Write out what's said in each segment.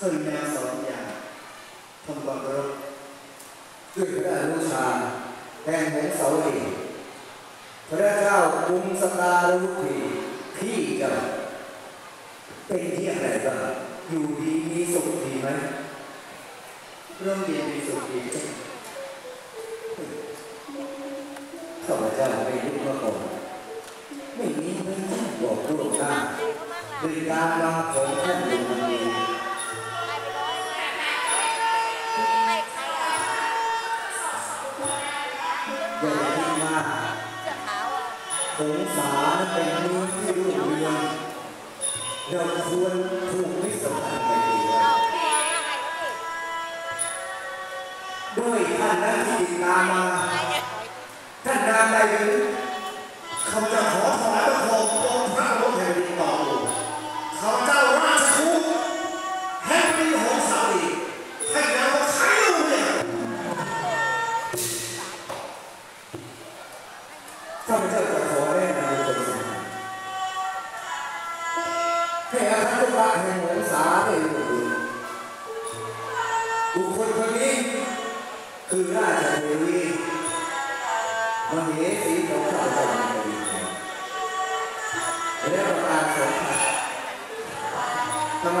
เพิ่แนวสองอย่างทำความรู้ด้วยพระอนุชาแห่งหงสาวดีพระเจ้ากุมสตารุปีที่จะเป็นที่อะไรบ้าอยู่ดีมีสุขดีไหมเรื่องดีมีสุขดีข้าพเจ้าไม่รู้มาก่อนไม่มีไม่ได้บอกล่วตหน้าด้วยการวาของท่านอยู่ หงสารเป็นมือที่รุ่งเรืองเราควรถูกวิสามันไปดีด้วยท่านนั้นที่ติดตามมา ท่านนานใดหรือเขาจะขอถอพระโคมองพระรถแผ่นดินต่อ คือราชเทวีมเหสีของพระบรมนารีและประการสำคัญทำไม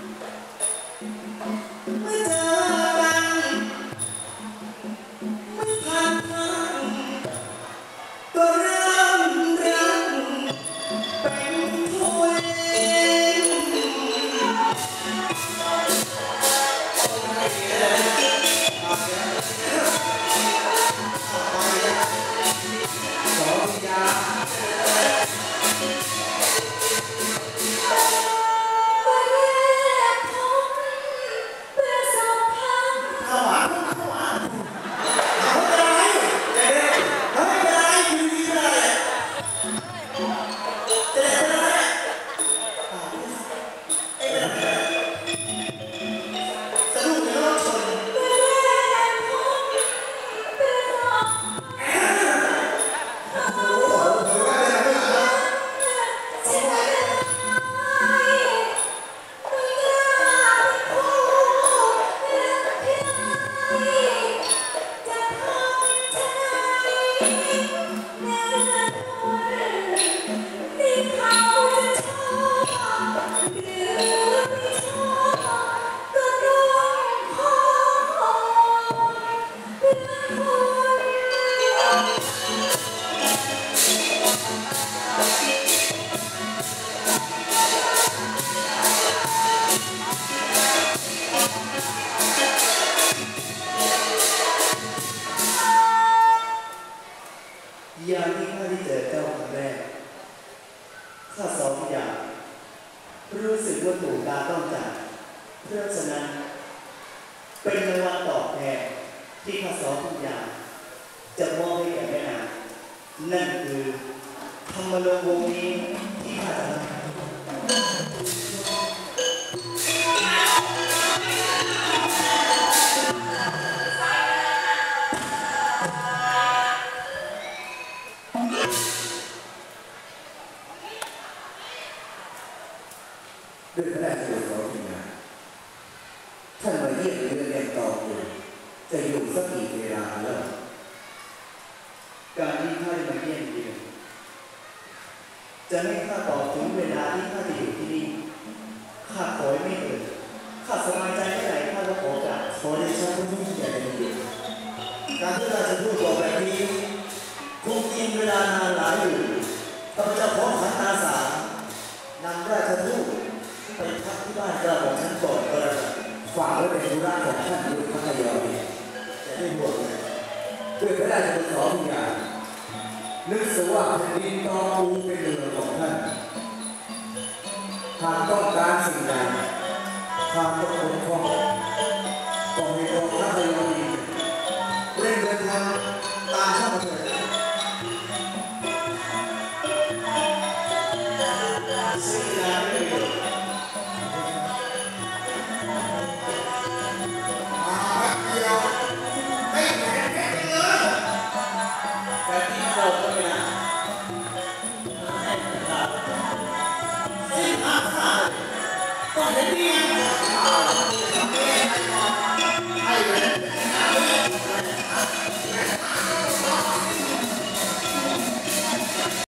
ข้าสองอย่าง รู้สึกว่าถูกตาต้องใจเพราะฉะนั้น เป็นรางวัลตอบแทนที่ข้าสองทุกอย่าง จะมอบให้แก่แม่นางนั่นคือธรรมโลกวงนี้ที่ข้าจะทำ กาแล้ว การที่ข้าได้มาเยี่ยมเยียนจะให้ข้าตอบถึงเวลาที่ข้าจะอยู่ที่นี่ข้าขอให้ไม่เอ่ยข้าสบายใจแค่ไหนข้าก็ขอกราบขอได้ชาผู้ยิ่งใหญ่ในดีการที่เราจะพูดต่อแบบนี้คงกินเวลานาน ด้วยพระราชบุตรสองอย่างนึกเสียว่าแผ่นดินตองอูเป็นเรือของท่านหากต้องการสิ่งใดทางต้อง